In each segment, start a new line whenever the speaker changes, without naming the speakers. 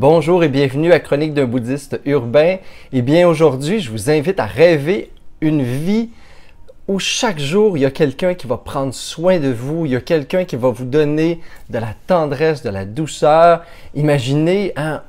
bonjour et bienvenue à Chronique d'un bouddhiste urbain. Et bien aujourd'hui, je vous invite à rêver une vie où chaque jour, il y a quelqu'un qui va prendre soin de vous, il y a quelqu'un qui va vous donner de la tendresse, de la douceur. Imaginez hein,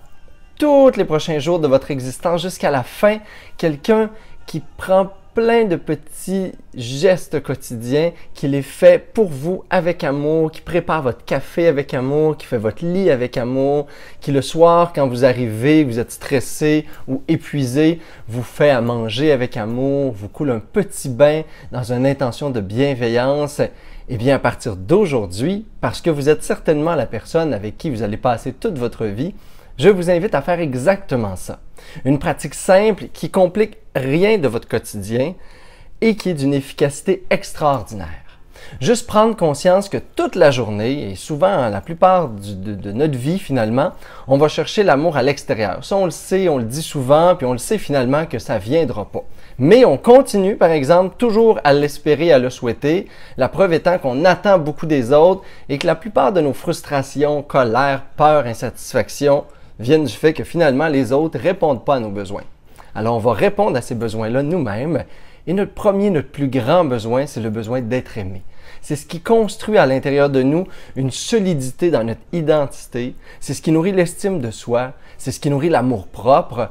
tous les prochains jours de votre existence jusqu'à la fin, quelqu'un qui prend plein de petits gestes quotidiens qui les fait pour vous avec amour, qui prépare votre café avec amour, qui fait votre lit avec amour, qui le soir, quand vous arrivez, vous êtes stressé ou épuisé, vous fait à manger avec amour, vous coule un petit bain dans une intention de bienveillance. Eh bien, à partir d'aujourd'hui, parce que vous êtes certainement la personne avec qui vous allez passer toute votre vie, je vous invite à faire exactement ça. Une pratique simple qui complique rien de votre quotidien et qui est d'une efficacité extraordinaire. Juste prendre conscience que toute la journée, et souvent la plupart de, notre vie finalement, on va chercher l'amour à l'extérieur. Ça, on le sait, on le dit souvent, puis on le sait finalement que ça ne viendra pas. Mais on continue, par exemple, toujours à l'espérer, à le souhaiter, la preuve étant qu'on attend beaucoup des autres et que la plupart de nos frustrations, colère, peur, insatisfaction viennent du fait que finalement les autres ne répondent pas à nos besoins. Alors on va répondre à ces besoins-là nous-mêmes. Et notre premier, notre plus grand besoin, c'est le besoin d'être aimé. C'est ce qui construit à l'intérieur de nous une solidité dans notre identité. C'est ce qui nourrit l'estime de soi. C'est ce qui nourrit l'amour propre.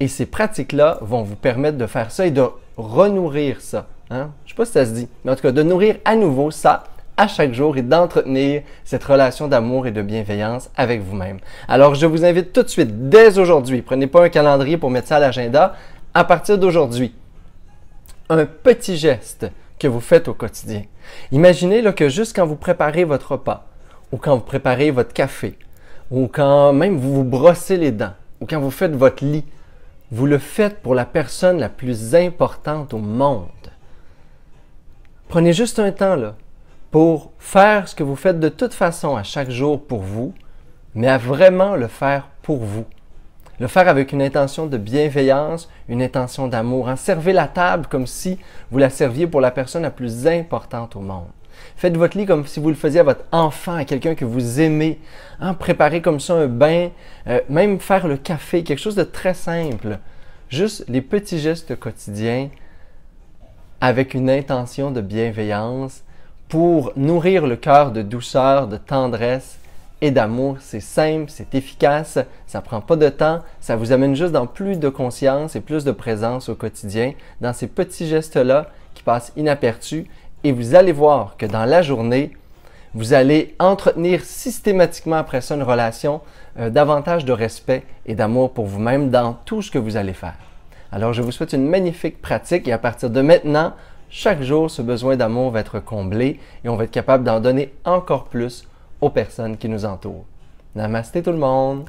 Et ces pratiques-là vont vous permettre de faire ça et de renourrir ça. Hein? Je ne sais pas si ça se dit, mais en tout cas, de nourrir à nouveau ça à chaque jour et d'entretenir cette relation d'amour et de bienveillance avec vous-même. Alors, je vous invite tout de suite, dès aujourd'hui, prenez pas un calendrier pour mettre ça à l'agenda, à partir d'aujourd'hui, un petit geste que vous faites au quotidien. Imaginez là, que juste quand vous préparez votre repas, ou quand vous préparez votre café, ou quand même vous vous brossez les dents, ou quand vous faites votre lit, vous le faites pour la personne la plus importante au monde. Prenez juste un temps là, pour faire ce que vous faites de toute façon à chaque jour pour vous, mais à vraiment le faire pour vous. Le faire avec une intention de bienveillance, une intention d'amour. En servez la table comme si vous la serviez pour la personne la plus importante au monde. Faites votre lit comme si vous le faisiez à votre enfant, à quelqu'un que vous aimez. En hein, Préparez comme ça un bain, euh, même faire le café, quelque chose de très simple. Juste les petits gestes quotidiens avec une intention de bienveillance pour nourrir le cœur de douceur, de tendresse et d'amour. C'est simple, c'est efficace, ça prend pas de temps, ça vous amène juste dans plus de conscience et plus de présence au quotidien, dans ces petits gestes-là qui passent inaperçus et vous allez voir que dans la journée, vous allez entretenir systématiquement après ça une relation euh, davantage de respect et d'amour pour vous-même dans tout ce que vous allez faire. Alors je vous souhaite une magnifique pratique et à partir de maintenant, chaque jour, ce besoin d'amour va être comblé et on va être capable d'en donner encore plus aux personnes qui nous entourent. Namasté tout le monde!